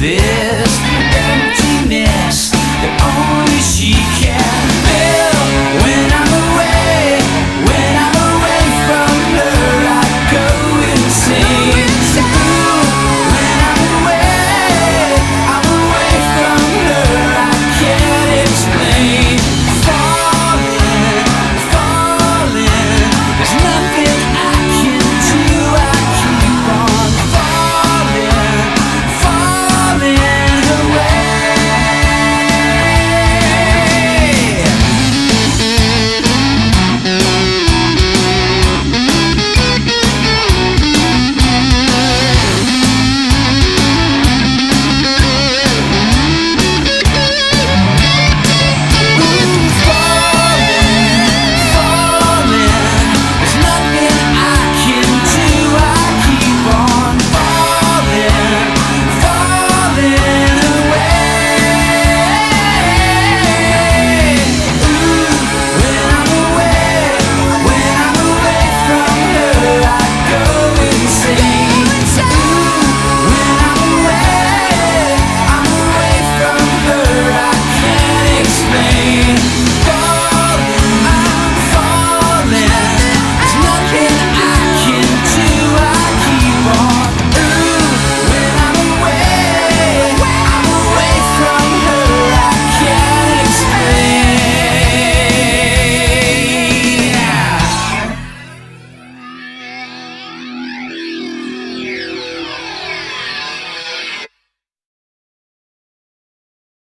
this